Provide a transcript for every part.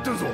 ってんぞ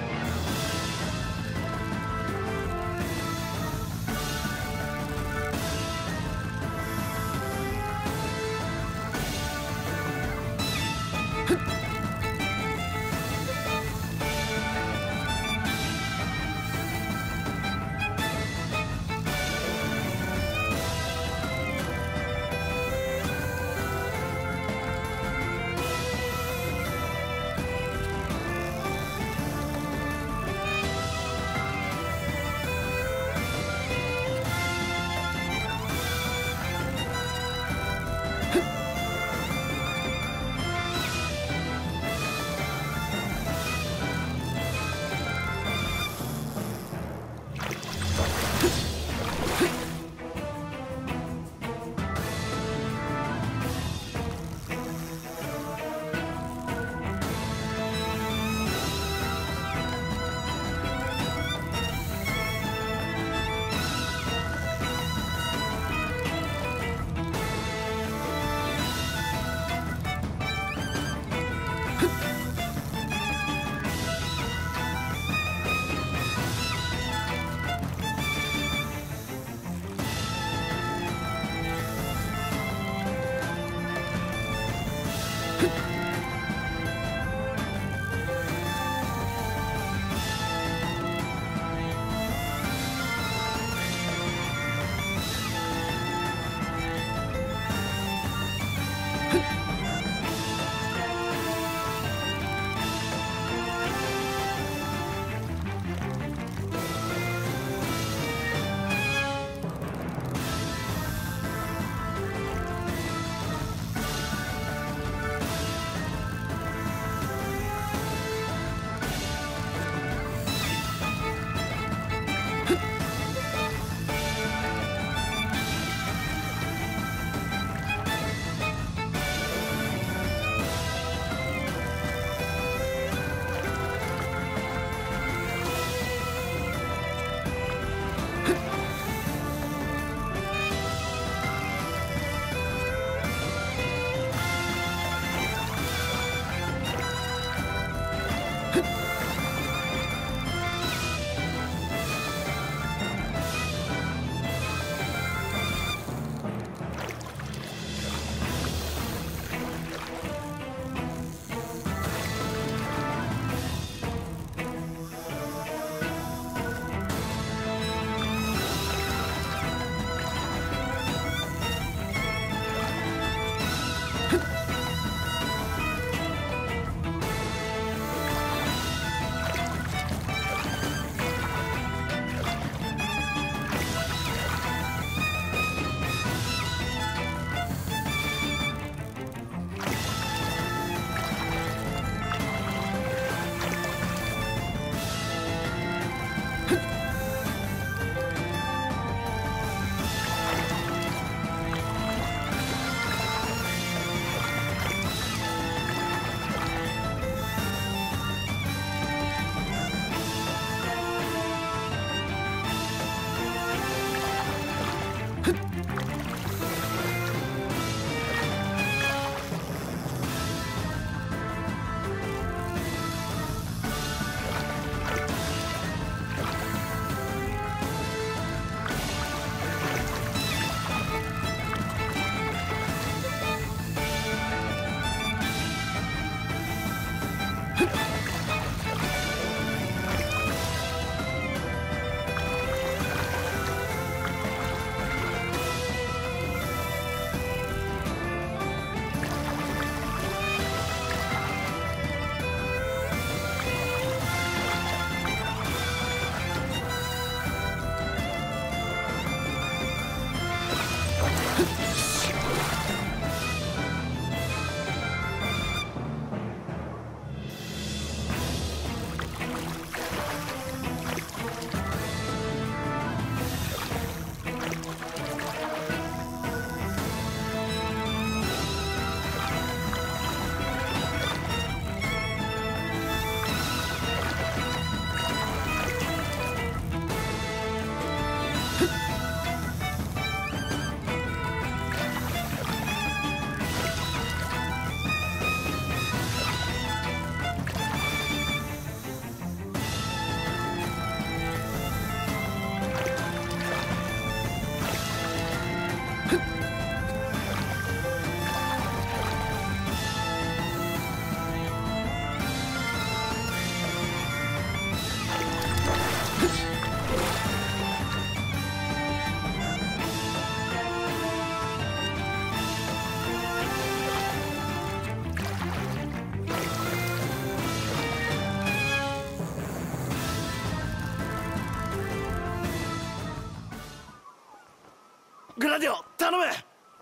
頼む。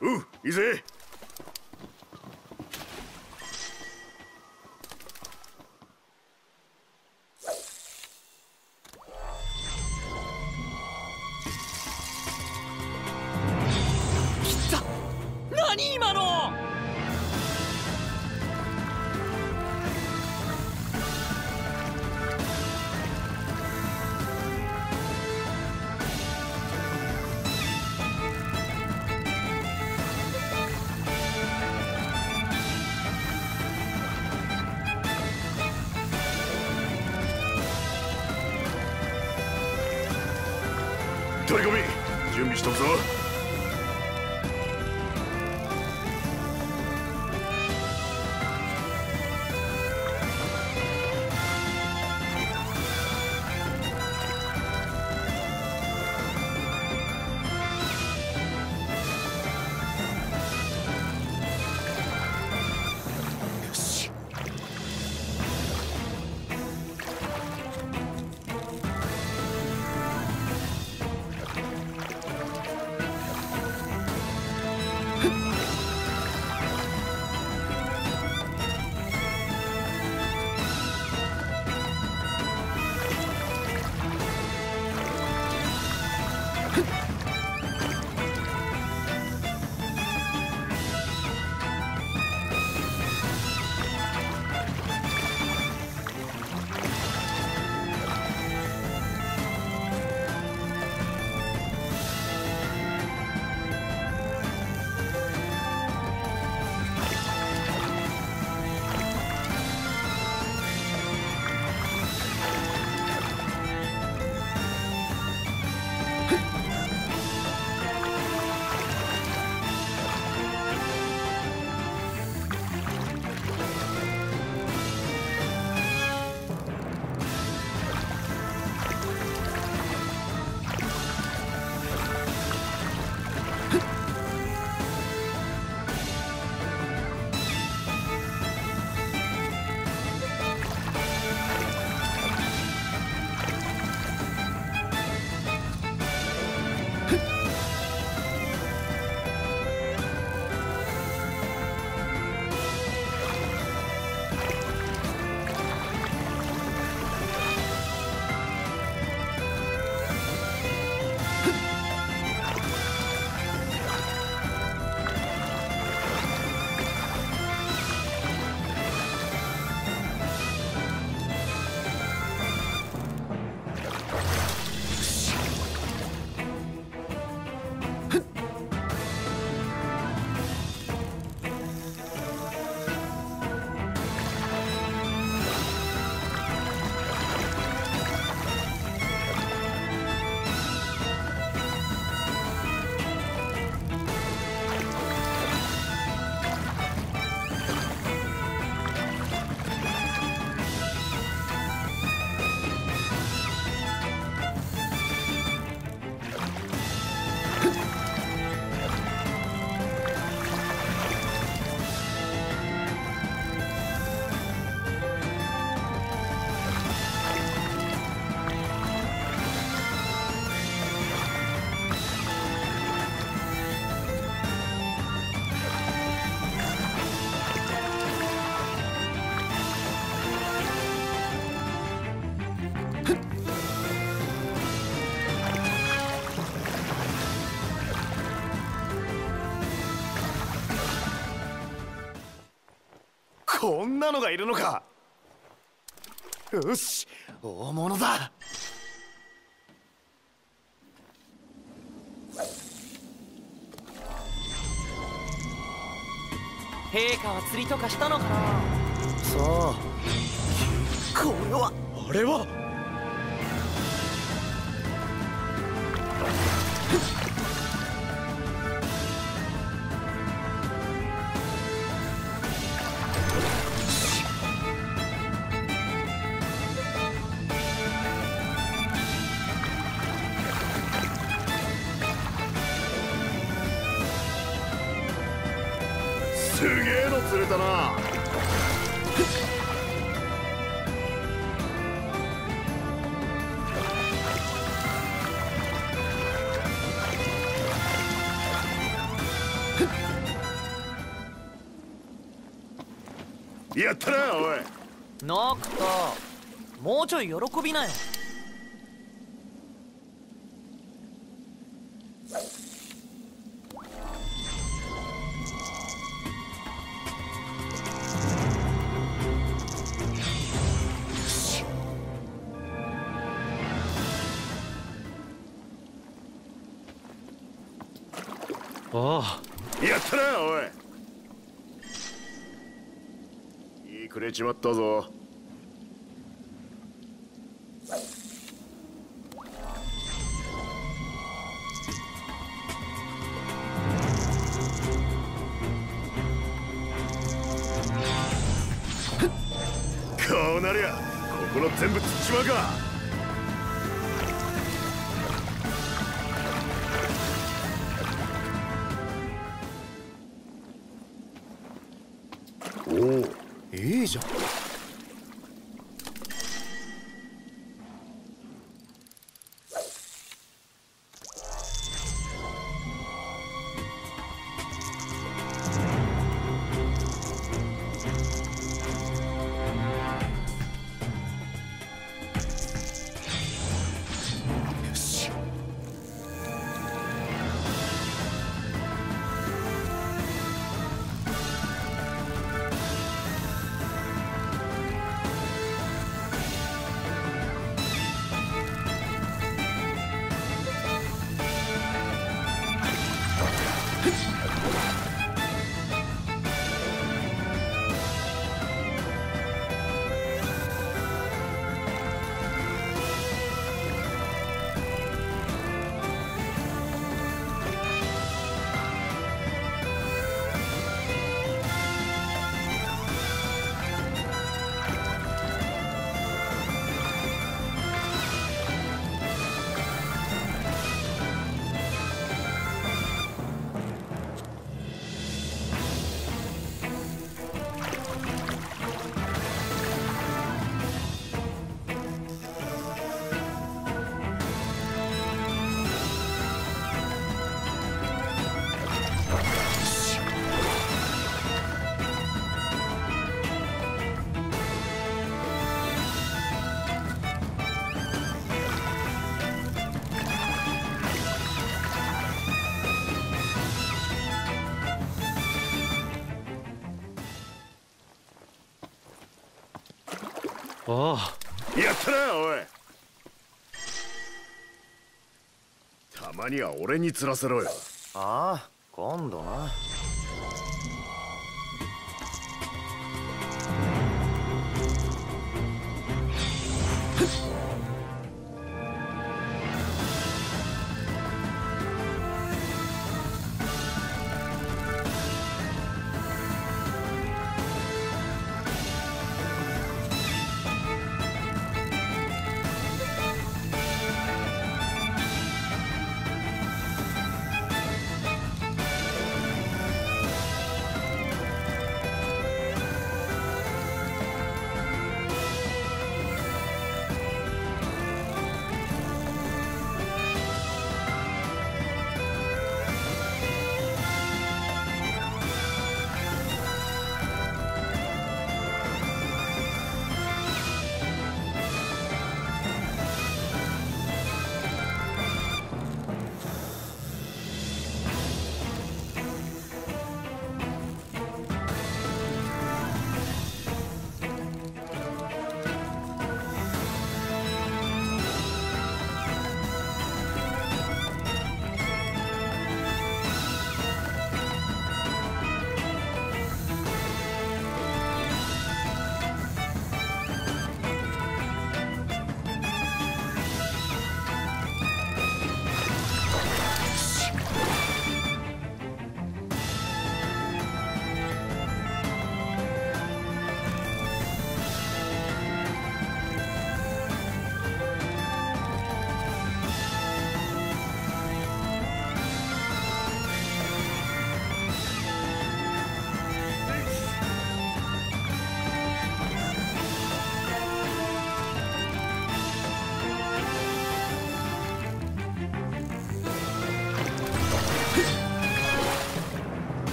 うんいいぜ。準備しとくぞ。んなのがいるのか。よし大物だ。陛下は釣りとかしたのかな？さあこれは。あれはやったなおい。ノクトもうちょい喜びなよ。くれちまったぞ。ああやったなおい。たまには俺に釣らせろよ。ああ今度な。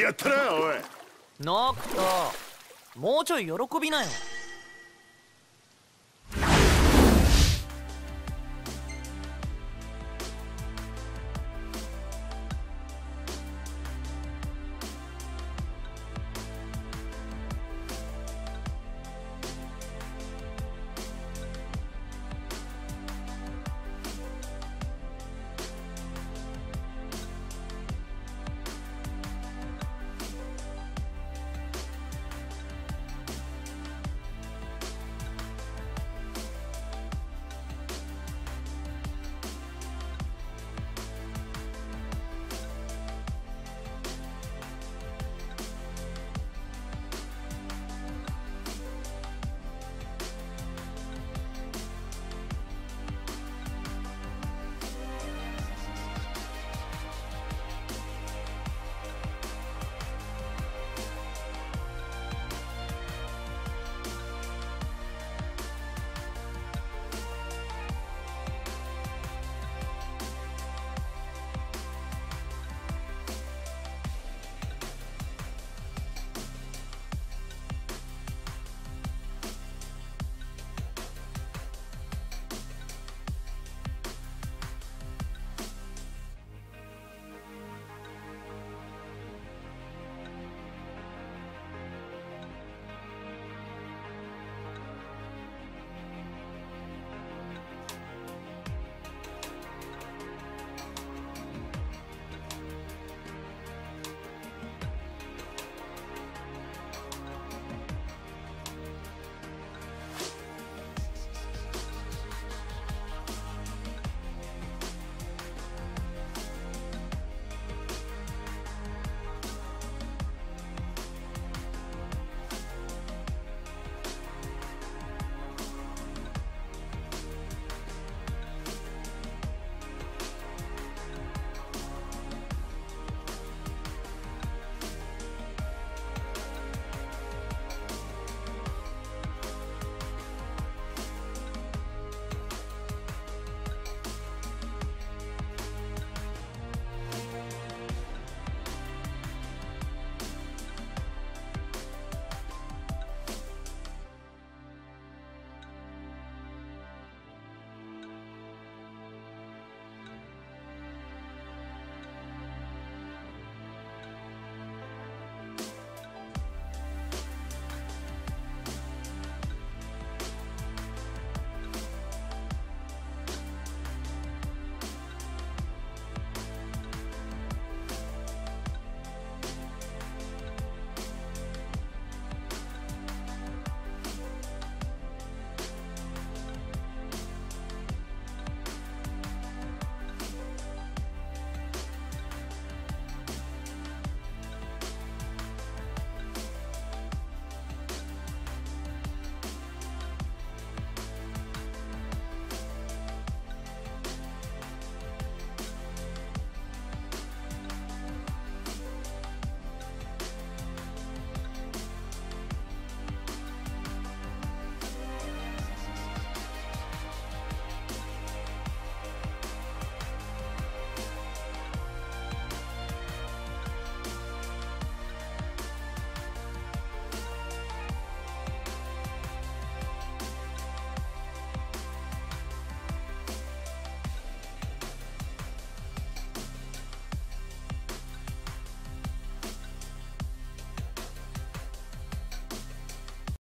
やったなおい。ノクトもうちょい喜びなよ。